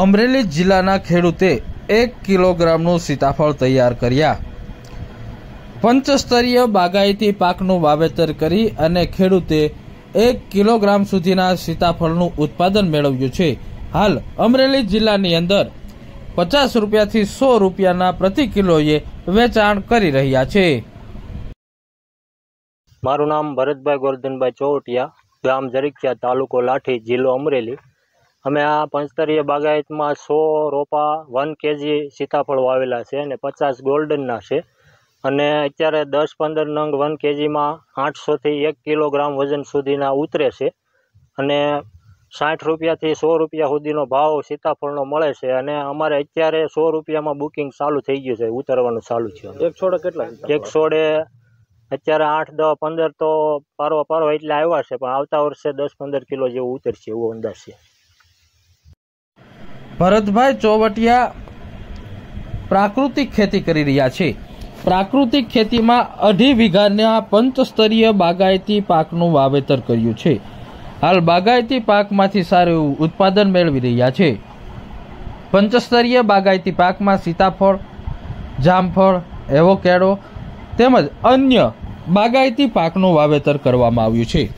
અમરેલી જિલ્લાના ખેડૂતે એક કિલોગ્રામનું સીતાફળ તૈયાર કર્યા. પંચસ્તરીય બાગાયતી પાકનું વાવેતર કરી અને ખેડૂતે એક કિલોગ્રામ સુધીના સીતાફળનું ઉત્પાદન મેળવ્યું છે. હાલ અમરેલી જિલ્લાની અંદર પચાસ રૂપિયાથી સો રૂપિયાના પ્રતિ કિલોએ વેચાણ કરી રહ્યા છે. મારું નામ ભરતભાઈ ગોરધનભાઈ ચોવટિયા, ગામ જરીકિયા તાલુકો લાઠી, જિલ્લો અમરેલી. અમે આ પંચતરીય બાગાયતમાં સો રોપા વન કેજી સીતાફળ વાવેલા છે અને પચાસ ગોલ્ડનના છે. અને અત્યારે દસ પંદર નંગ વન કેજીમાં આઠસોથી એક કિલોગ્રામ વજન સુધીના ઉતરે છે. અને સાઠ રૂપિયાથી સો રૂપિયા સુધીનો ભાવ સીતાફળનો મળે છે. અને અમારે અત્યારે સો રૂપિયામાં બુકિંગ ચાલુ થઈ ગયું છે ઉતરવાનું ચાલુ છે. એક છોડે કેટલા એક સોડે અત્યારે આઠ દસ પંદર તો પારવા પારવા એટલે આવ્યા છે પણ આવતા વર્ષે દસ પંદર કિલો જેવું ઉતરશે એવો અંદાજ છે. ભરતભાઈ ચોવટિયા પ્રાકૃતિક ખેતી કરી રહ્યા છે. પ્રાકૃતિક ખેતીમાં અઢી વીઘાના પંચસ્તરીય બાગાયતી પાકનું વાવેતર કર્યું છે. હાલ બાગાયતી પાકમાંથી સારું ઉત્પાદન મેળવી રહ્યા છે. પંચસ્તરીય બાગાયતી પાકમાં સીતાફળ, જામફળ, એવોકેડો તેમજ અન્ય બાગાયતી પાકનું વાવેતર કરવામાં આવ્યું છે.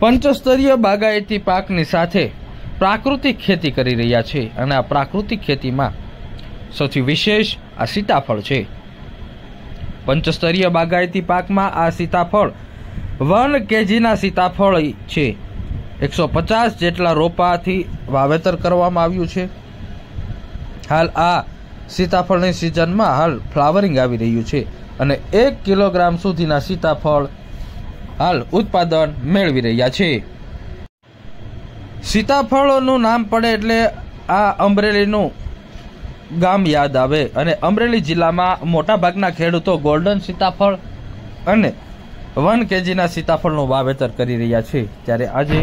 પંચસ્તરીય બાગાયતી પાકની સાથે પ્રાકૃતિક ખેતી કરી રહ્યા છે અને આ પ્રાકૃતિક ખેતીમાં સૌથી વિશેષ આ સીતાફળ છે. પંચસ્તરીય બાગાયતી પાકમાં આ સીતાફળ વન કેજીના સીતાફળ છે. એકસો પચાસ જેટલા રોપાથી વાવેતર કરવામાં આવ્યું છે. હાલ આ સીતાફળની સિઝનમાં હાલ ફ્લાવરિંગ આવી રહ્યું છે અને એક કિલોગ્રામ સુધીના સીતાફળ હાલ ઉત્પાદન મેળવી રહ્યા છે. સીતાફળનું નામ પડે એટલે આ અમરેલીનું ગામ યાદ આવે. અને અમરેલી જિલ્લામાં મોટાભાગના ખેડૂતો ગોલ્ડન સીતાફળ અને વન કેજીના સીતાફળનું વાવેતર કરી રહ્યા છે. ત્યારે આજે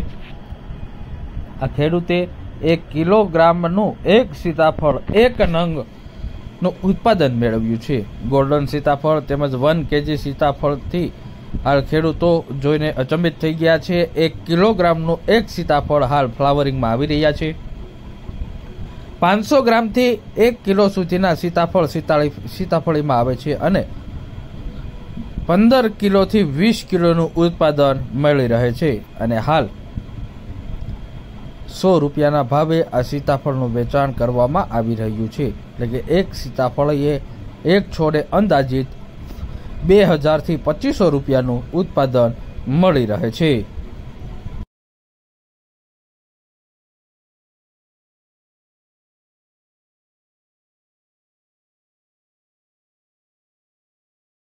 આ ખેડૂતે એક કિલોગ્રામનું એક સીતાફળ, એક નંગનું ઉત્પાદન મેળવ્યું છે. ગોલ્ડન સીતાફળ તેમજ વન કેજી સીતાફળથી હાલ ખેડૂતો જોઈને અચંબિત થઈ ગયા છે. એક કિલોગ્રામનું એક સીતાફળ હાલ ફ્લાવરિંગમાં આવી રહ્યા છે. પાંચસો ગ્રામથી એક કિલો સુધીના સીતાફળ સીતાળી સીતાફળીમાં આવે છે અને પંદર કિલોથી વીસ કિલોનું ઉત્પાદન મળી રહે છે અને હાલ સો રૂપિયાના ભાવે આ સીતાફળનું વેચાણ કરવામાં આવી રહ્યું છે. એટલે કે એક સીતાફળ એ એક છોડે અંદાજિત બે હજારથી પચીસો રૂપિયાનું ઉત્પાદન મળી રહે છે.